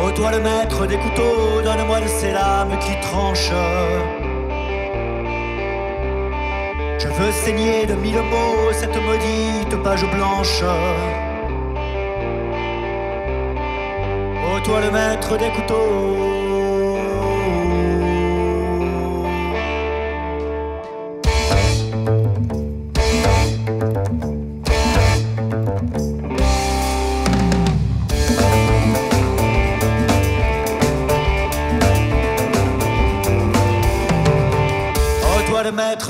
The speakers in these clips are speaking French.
Oh toi le maître des couteaux, donne-moi de ces lames qui tranchent. Je veux saigner de mille mots cette maudite page blanche. Oh toi le maître des couteaux.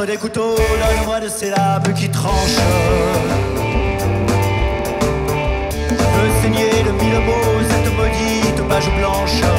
Des couteaux, donne-moi de ces lames qui tranchent. Je veux saigner de mille mots cette maudite page blanche.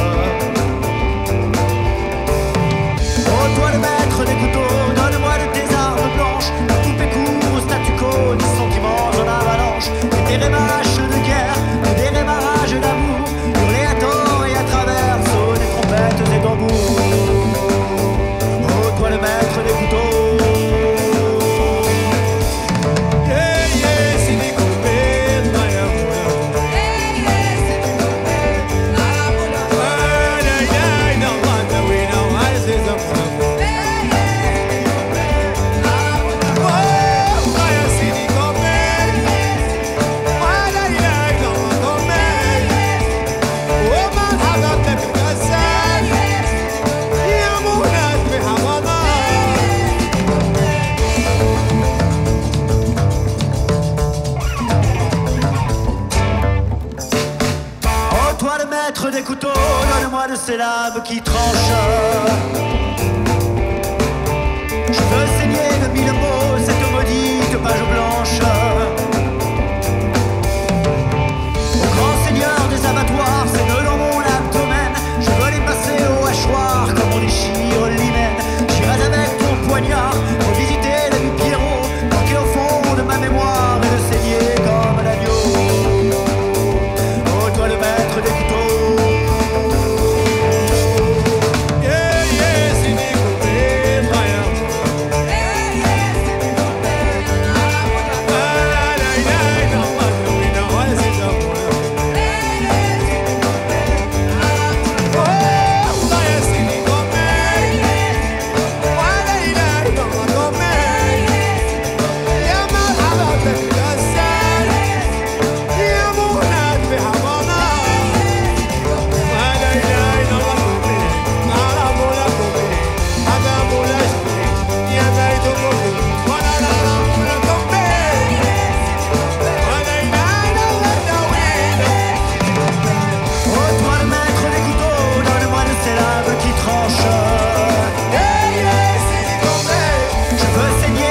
Toi le maître des couteaux, donne-moi de ces lames qui tranchent. Je veux saigner de ces lames